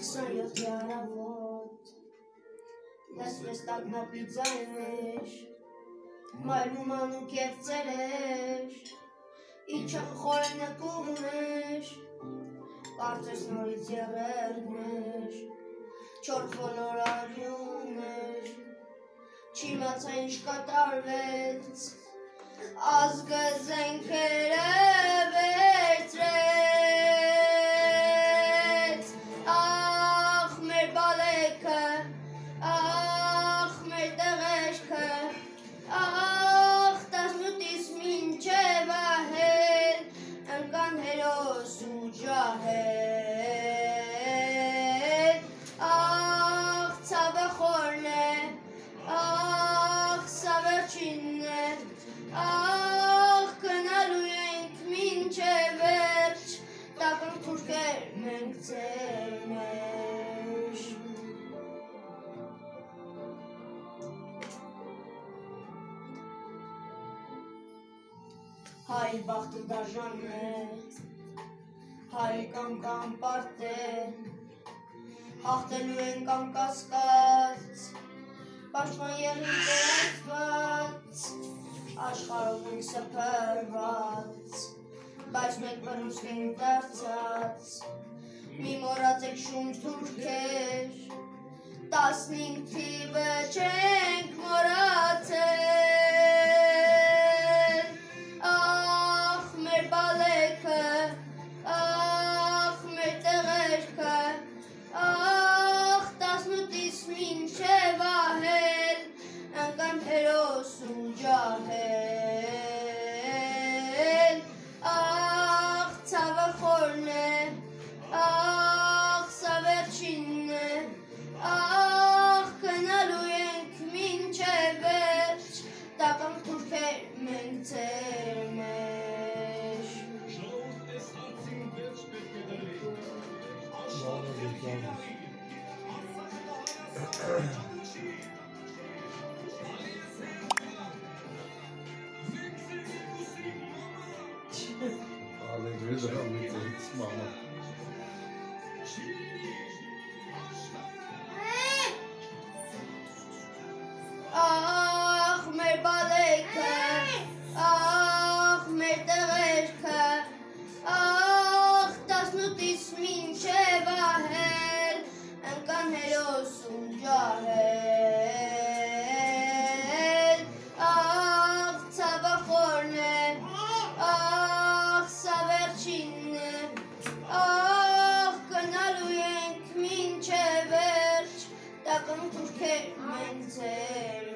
27 առավոտ Լսվես տագնապի ձայներ Մայրում անուկ և ծերեր Իչան խորը նկուղներ Կարծես նորից եղերներ Չորդ բոլոր արյուններ Չիմացա ինչ կատարվեց թուրքեր մենք ձեր մեջ Հայ բախտը դաժանն է Հայ կամ կամ պարտե Հաղթելու են կամ կասկած Պաշտպան եղին տեղացված Աշխարհով ենք սփռված Բայց մեկ բռնուսք ենք դարձած շունչ թուրքեր Տասնինք թիվը չենք Yeah. Ենք մինչև